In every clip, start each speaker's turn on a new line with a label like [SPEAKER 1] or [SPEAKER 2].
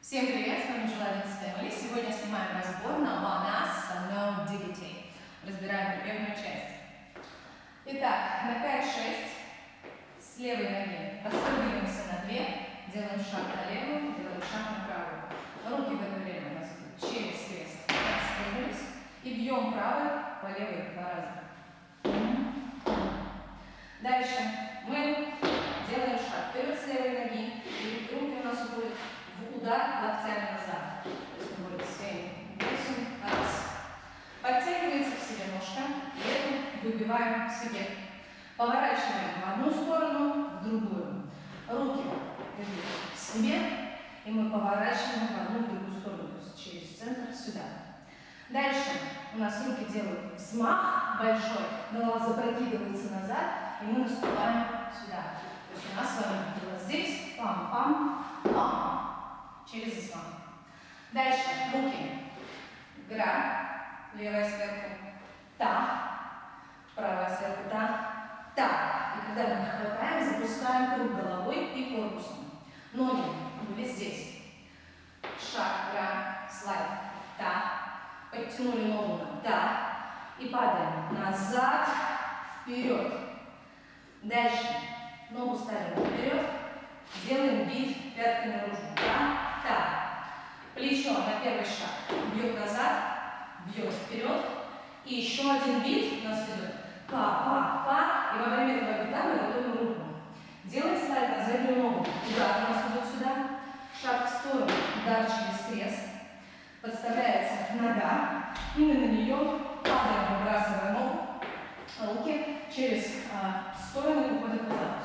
[SPEAKER 1] Всем привет, с вами Желанец Family. Сегодня снимаем разбор на Манас No Diggity. Разбираем припевную часть. Итак, на 5-6 с левой ноги распрыгиваемся на 2, делаем шаг на левую, делаем шаг на правую. Руки в через крест. Отстегнулись. И бьем правой по левой два раза. Дальше мы делаем шаг вперед с левой ноги. И руки у нас уходят в удар локтями назад. То есть мы будем своими 8 раз. Подтягивается к себе ножка. И эту выбиваем к себе. Поворачиваем в одну сторону, в другую. Руки к себе, и мы поворачиваем в одну и другую через центр сюда. Дальше у нас руки делают взмах большой, голова запрокидывается назад, и мы наступаем сюда. То есть у нас с вами было здесь, пам-пам, пам, через взмах. Дальше руки, гра, левая сверху, та, правая сверху, та, так, и когда мы хватаем, запускаем круг головой и корпусом. Ноги были здесь. Шаг, гра, слайд. Так. Подтянули ногу. Так. Падаем назад, вперед. Дальше. Ногу ставим вперед. Делаем бит пяткой наружу. Так. Так. Плечо на первый шаг. Бьет назад, бьет вперед. И еще один бит у нас идет па, па, па, и во время этого бита мы готовим руку. Делаем слайд на заднюю ногу. Удар у нас идет сюда. Шаг в сторону, удар через крест. Подставляется нога, и мы на нее падаем, выбрасывая ногу. Руки через а, стороны уходят назад.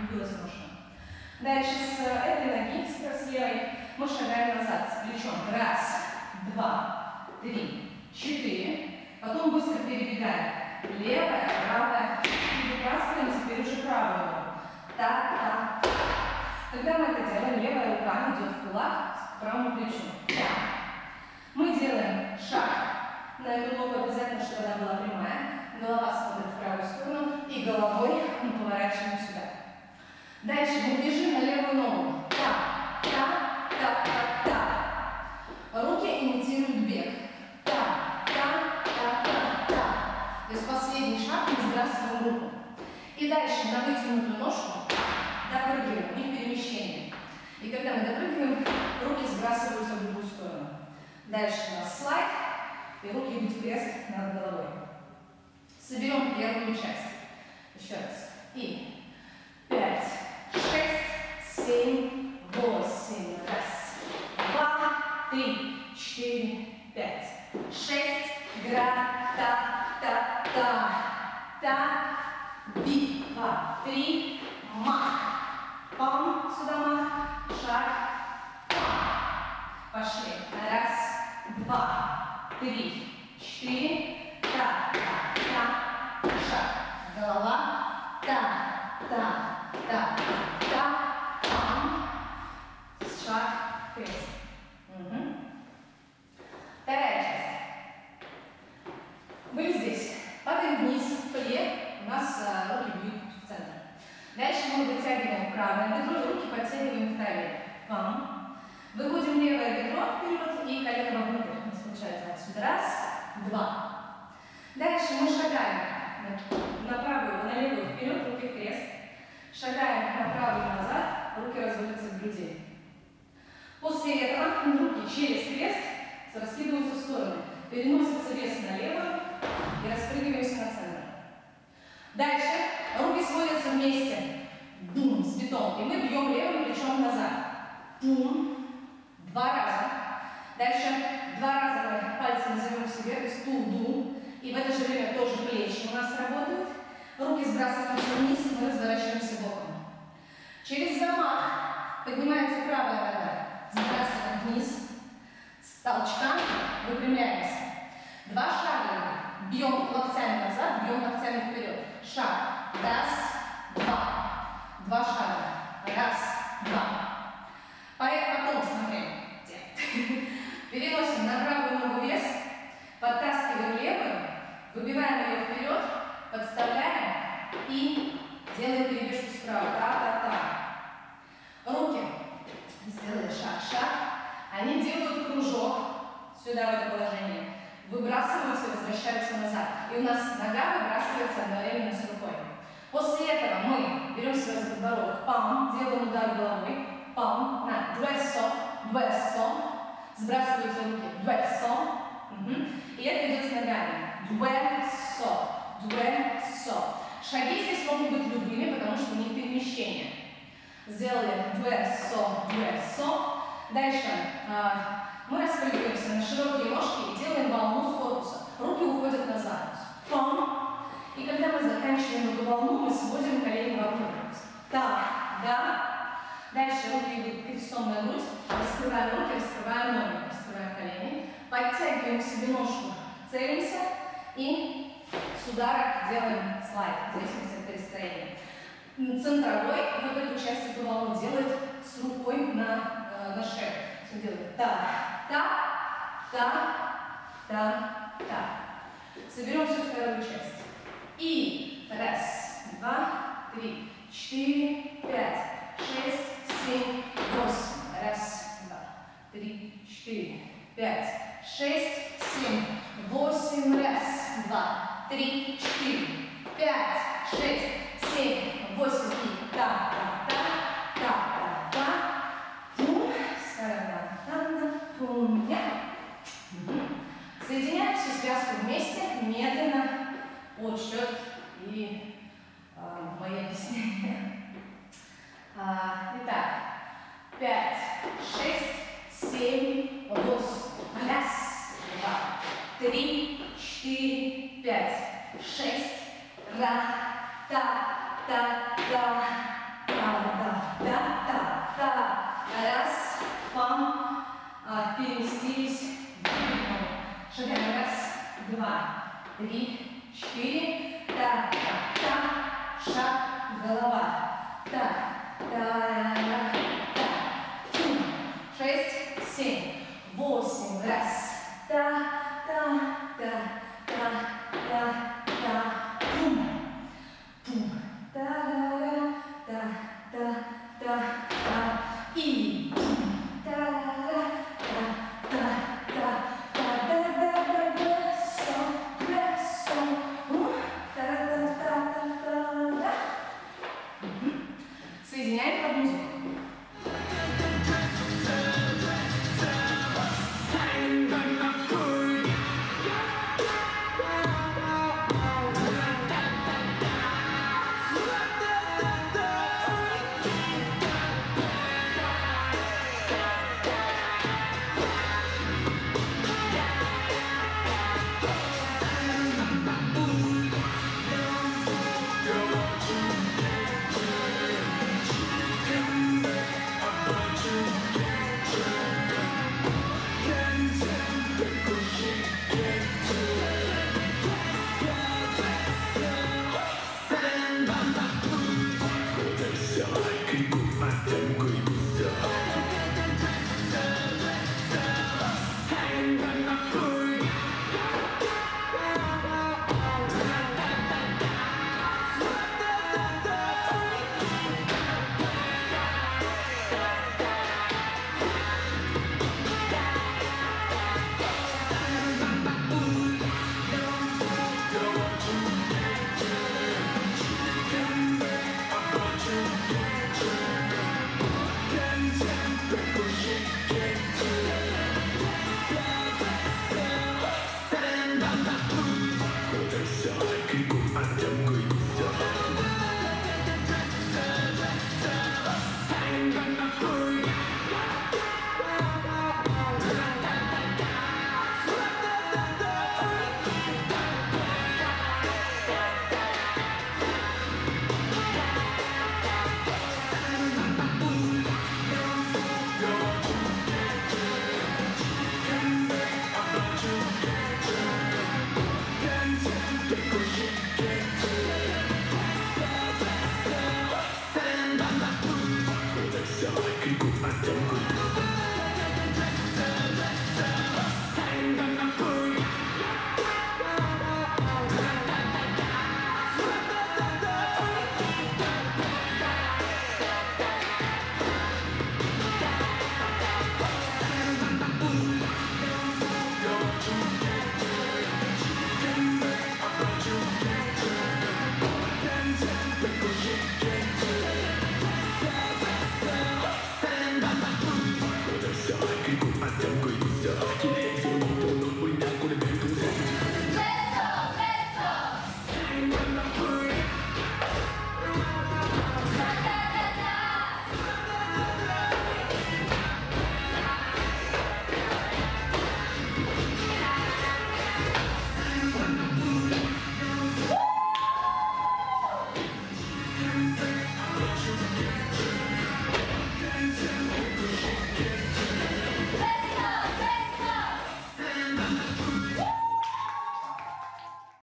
[SPEAKER 1] Выбилась ножка. Дальше с этой ноги, с левой, мы шагаем назад с плечом. Раз, два, три, четыре. Потом быстро перебегаем левая, правая, выбрасываем теперь уже правую ногу. Так. Когда мы это делаем, левая рука идет в кулак к правому плечу. Мы делаем шаг. На эту ногу обязательно, чтобы она была прямая. Голова смотрит в правую сторону, и головой мы поворачиваем сюда. Дальше мы бежим на левую ногу. Так, так, так, так, так. Руки имитируют бег. последний шаг мы сбрасываем руку. И дальше на вытянутую ножку допрыгиваем, не перемещение. И когда мы допрыгиваем, руки сбрасываются в другую сторону. Дальше у нас слайд, и руки в крест над головой. Соберем первую часть. Еще раз. И пять, шесть, семь, восемь. Раз, два, три, четыре, пять, шесть, гра, та, та, та, та, би, два, три, мах. Пам, сюда мах, шаг, пам. Пошли. Раз, два, три, четыре, та, та, та, шаг. Голова, та, та, та, та, пам. Шаг, крест. Угу. Вторая часть. Здесь. Падаем вниз, в пле. У нас а, руки бьют в центр. Дальше мы вытягиваем правое бедро, руки подтягиваем в талию. Пам. Выводим левое бедро вперед и колено вовнутрь. У нас получается отсюда. Раз, два. Дальше мы шагаем на правую, на левую вперед, руки в крест. Шагаем на правую назад, руки разводятся к груди. После этого руки через крест раскидываются в стороны. Переносится вес на левую, и распрыгиваемся на центр. Дальше руки сводятся вместе. Бум, с бетон. И мы бьем левым плечом назад. Бум. Два раза. Дальше два раза мы пальцы назовем себе, то есть ту-ду. И в это же время тоже плечи у нас работают. Руки сбрасываются вниз, мы разворачиваемся боком. Через замах поднимается правая нога. Сбрасываем вниз. С толчка выпрямляемся. Два шага бьем локтями назад, бьем локтями вперед. Шаг. Раз, два. Два шага. Раз, два. Потом смотрим. Переносим на правую ногу вес, подтаскиваем левую, выбиваем ее вперед, подставляем и делаем перебежку справа. Та-та-та. Руки. Сделали шаг-шаг. Они делают кружок сюда в это положение выбрасываются и возвращаются назад. И у нас нога выбрасывается одновременно с рукой. После этого мы берем подбородок. Пам, делаем удар головой. Пам, на, дуэссо, дуэссо. Сбрасываются руки. Дуэссо. Угу. И это идет с ногами. Дуэссо, дуэссо. Шаги здесь могут быть любыми, потому что у них перемещение. Сделали дуэссо, дуэссо. Дальше а, мы распрыгиваемся на широкие ножки и делаем волну с корпуса. Руки уходят назад. Пам. И когда мы заканчиваем эту волну, мы сводим колени в одну Так, да. Дальше руки идут крестом на грудь. Раскрываем руки, раскрываем ноги, раскрываем колени. Подтягиваем себе ножку, целимся и с удара делаем слайд, в зависимости от перестроения. Центровой вот эту часть волну делает с рукой на, э, на шею. Все делает так, так, так, так, так. Соберем всю вторую часть. И раз, два, три, четыре, пять, шесть, семь, восемь. Раз, два, три, четыре, пять, шесть, семь, восемь. Раз, два, три, четыре, пять, шесть, семь, восемь. И так, так, так, так, так, так. Тум, сарабатанда, тум, Соединяем всю связку вместе, медленно, отсчет и э, мои объяснения. А, итак, пять, шесть, семь, восемь. Раз, два, три, четыре, пять, шесть. Ра, та, та, та, та, та, та, та, та. Раз, пам, а, переместились. Шагаем. Раз, два, три, четыре.